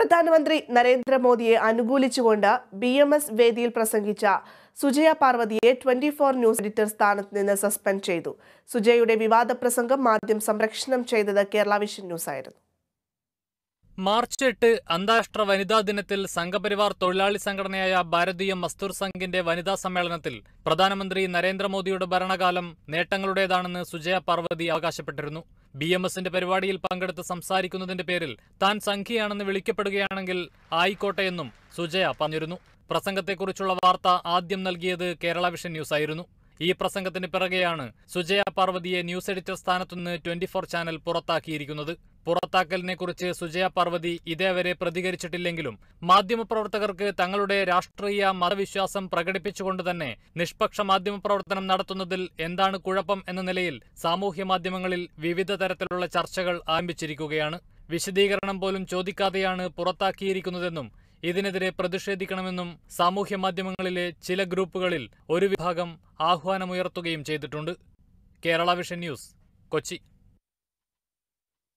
പ്രധാനമന്ത്രി നരേന്ദ്രമോദിയെ അനുകൂലിച്ചുകൊണ്ട് B M S വേദിയിൽ പ്രസംഗിച്ച സുജയ പാർവതിയെ ട്വന്റി ഫോർ ന്യൂസ് എഡിറ്റർ സ്ഥാനത്ത് നിന്ന് സസ്പെൻഡ് ചെയ്തു. സുജയുടെ വിവാദ പ്രസംഗം ആദ്യം സംരക്ഷണം ചെയ്തത് കേരള വിഷൻ ന്യൂസ് ആയിരുന്നു മാർച്ച് എട്ട് അന്താരാഷ്ട്ര വനിതാ ദിനത്തിൽ സംഘപരിവാർ തൊഴിലാളി സംഘടനയായ ഭാരതീയ മസ്തൂർ സംഘിന്റെ വനിതാ സമ്മേളനത്തിൽ പ്രധാനമന്ത്രി നരേന്ദ്രമോദിയുടെ ഭരണകാലം നേട്ടങ്ങളുടേതാണെന്ന് സുജയ പാർവതി അവകാശപ്പെട്ടിരുന്നു. ബി എം എസിന്റെ പരിപാടിയിൽ പങ്കെടുത്ത് സംസാരിക്കുന്നതിന്റെ പേരിൽ താൻ സംഖ്യയാണെന്ന് വിളിക്കപ്പെടുകയാണെങ്കിൽ ആയിക്കോട്ടെയെന്നും സുജയ പറഞ്ഞിരുന്നു. പ്രസംഗത്തെക്കുറിച്ചുള്ള വാർത്ത ആദ്യം നൽകിയത് കേരള വിഷൻ ന്യൂസ് ആയിരുന്നു ഈ പ്രസംഗത്തിന് പിറകെയാണ് സുജയ പാർവതിയെ ന്യൂസ് എഡിറ്റർ സ്ഥാനത്തുനിന്ന് ട്വന്റി ഫോർ ചാനൽ പുറത്താക്കിയിരിക്കുന്നത്. പുറത്താക്കലിനെ കുറിച്ച് സുജയ പാർവതി ഇതേവരെ പ്രതികരിച്ചിട്ടില്ലെങ്കിലും മാധ്യമപ്രവർത്തകർക്ക് തങ്ങളുടെ രാഷ്ട്രീയ മതവിശ്വാസം പ്രകടിപ്പിച്ചുകൊണ്ട് തന്നെ നിഷ്പക്ഷ മാധ്യമപ്രവർത്തനം നടത്തുന്നതിൽ എന്താണ് കുഴപ്പം എന്ന നിലയിൽ സാമൂഹ്യ മാധ്യമങ്ങളിൽ വിവിധ തരത്തിലുള്ള ചർച്ചകൾ ആരംഭിച്ചിരിക്കുകയാണ്. വിശദീകരണം പോലും ചോദിക്കാതെയാണ് പുറത്താക്കിയിരിക്കുന്നതെന്നും ഇതിനെതിരെ പ്രതിഷേധിക്കണമെന്നും സാമൂഹ്യ മാധ്യമങ്ങളിലെ ചില ഗ്രൂപ്പുകളിൽ ഒരു വിഭാഗം ആഹ്വാനമുയർത്തുകയും ചെയ്തിട്ടുണ്ട്. Kerala vision news Kochi.